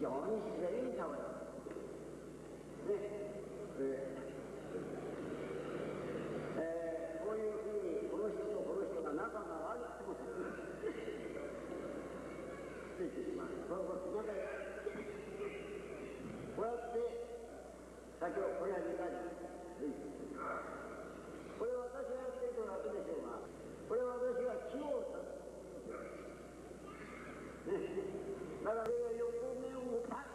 非常に自然に倒れます。ね。えこういうふうにこの人とこの人が仲が悪くてもついてしまう。これこうやって先をこれは2回これは私がやっていると楽でしょうがこれは私が気をねだからこれが横目をパッ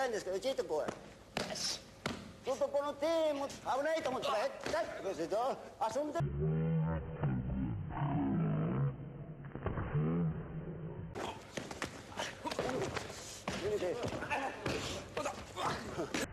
痛いんですけど、ちょっとこう。よし。そうするとこの手も危ないと思ったら、えっ、だっこうする？と、遊んで。逃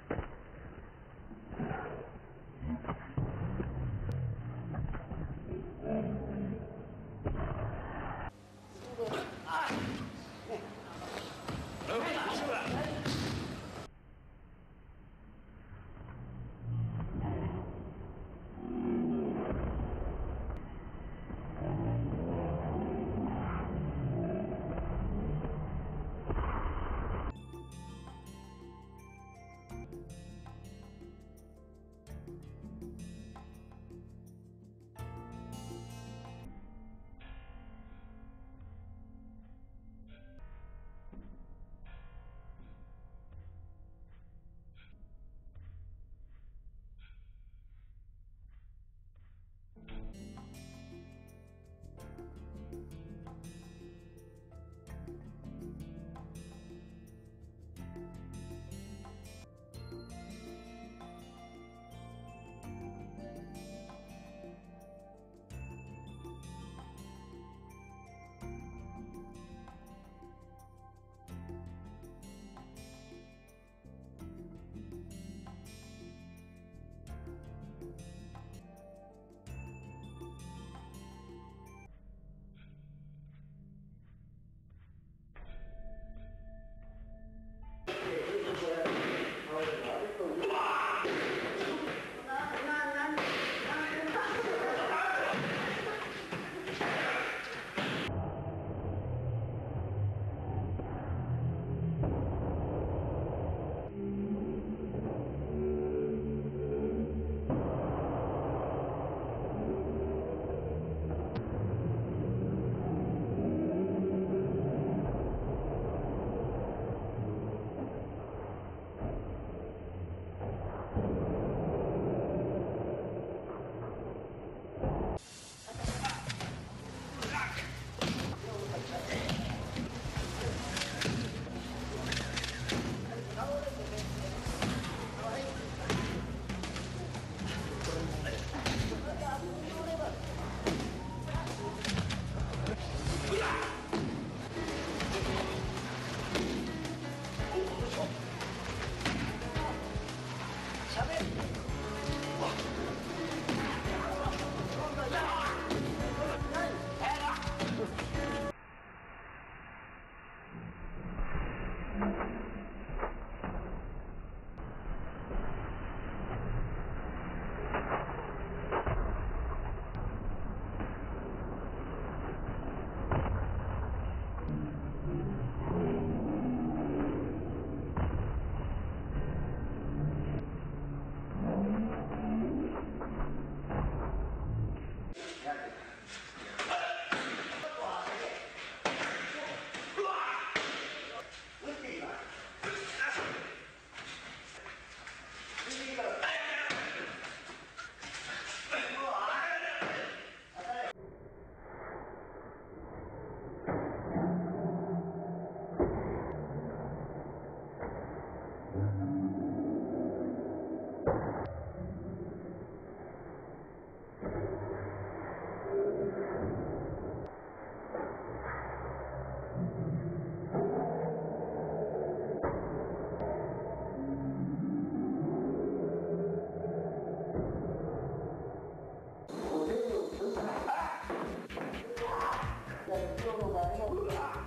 うわ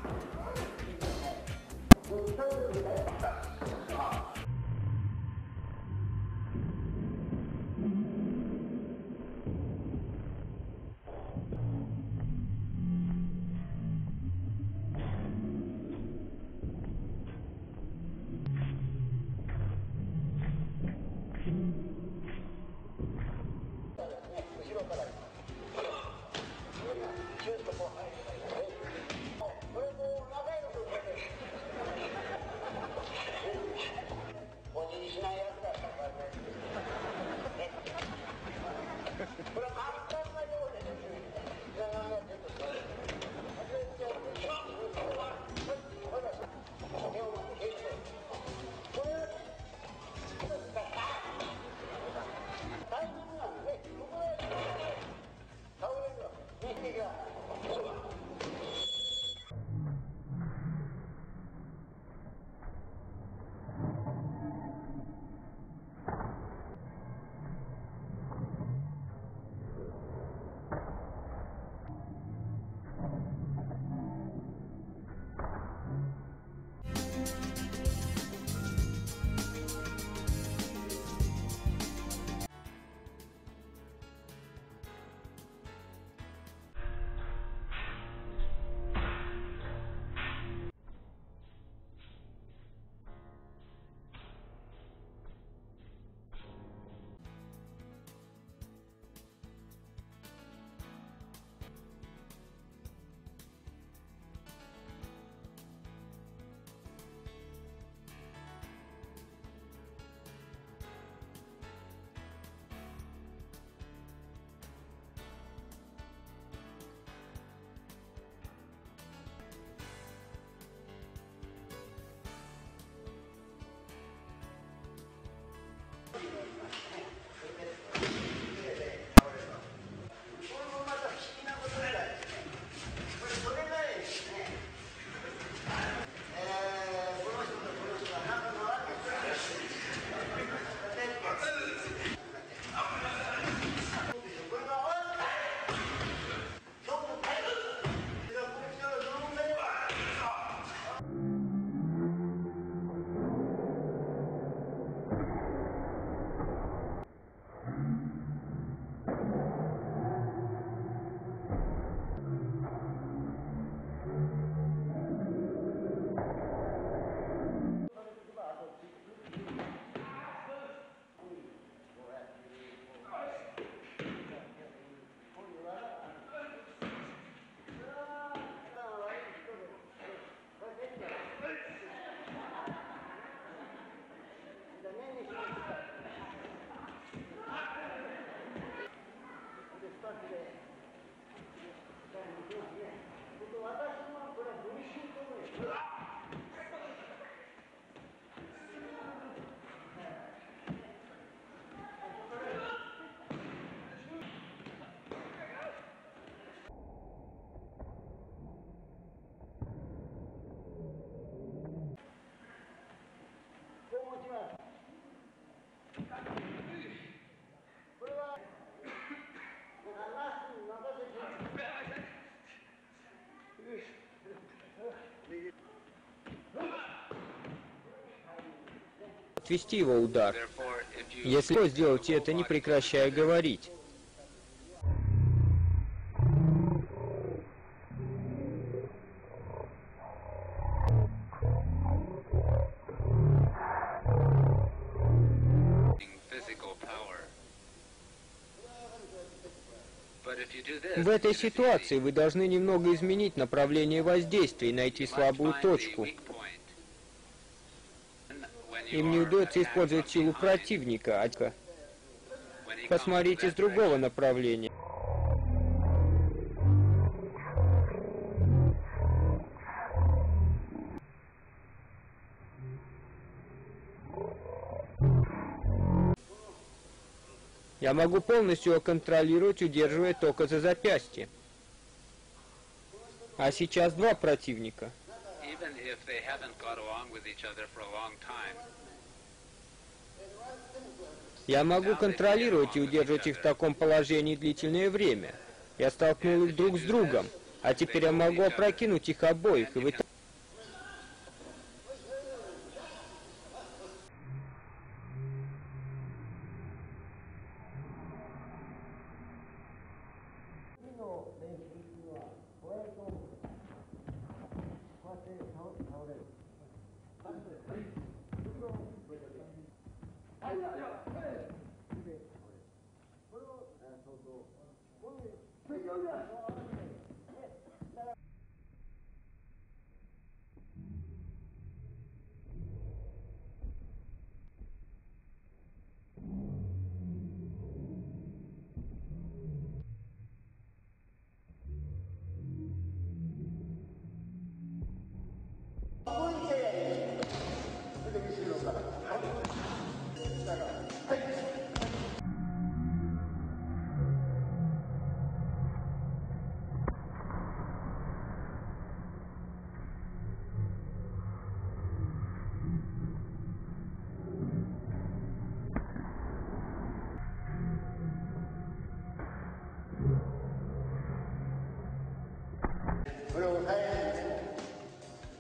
отвести его удар. Если вы сделаете это, не прекращая говорить. В этой ситуации вы должны немного изменить направление воздействия и найти слабую точку. Им не удается использовать силу противника. Посмотрите с другого направления. Я могу полностью его контролировать, удерживая только за запястье. А сейчас два противника. Even if they haven't got along with each other for a long time, Я могу контролировать и удерживать их в таком положении длительное время. Я столкнул их друг с другом, а теперь я могу опрокинуть их обоих, и вы これを抑えられる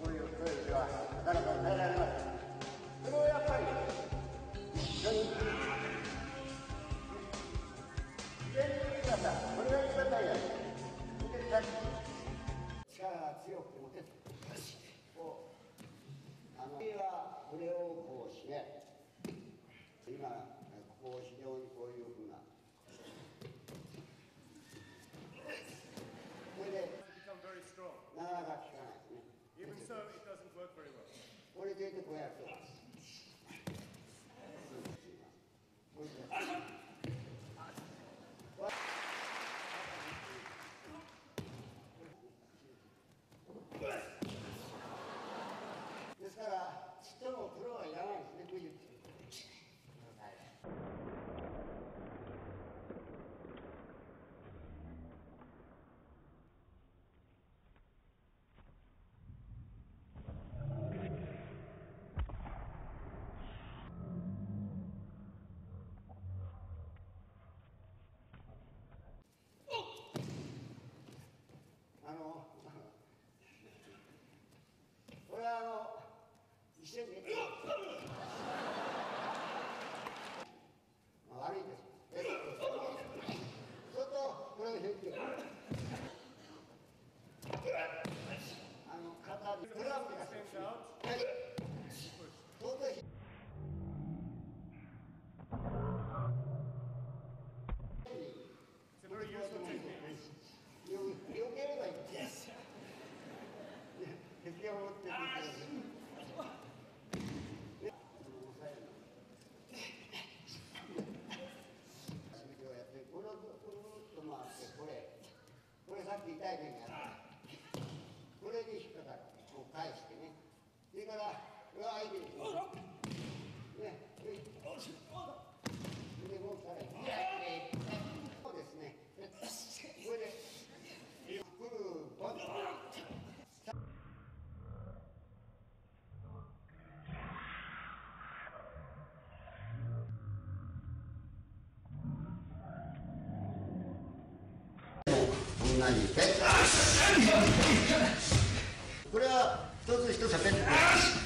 こういうストレスはなかなか抑えられませんそれをやっぱり一緒に全員くださいこれが一番大事です力が強く持ても手こうあの次は腕をこう締め今ここを非常にこういうふうなこれで become very strong. なかなか効かないですね Even so, it doesn't work very well. これでいてこうやってます。これですから、ちっともプロはいらないですね、こういう。あの、これはあの、一緒にね。まあ悪いです。えっと、ちょっと、これを引いて。あの、肩に、これは難しいです Extend ね。out. はい。相当ひ It's a very useful technique. よよければいいんです。敵が持ってるんです。ね抑えるのをやって、これをぐるっと回って、これ、これさっき痛い目にあった。これで引っかかる。こう返してね。それから、これは相手に。ね、で、でもうさらに。そうですね。これで、くる、バン同じペッこれは一つ一つはペッ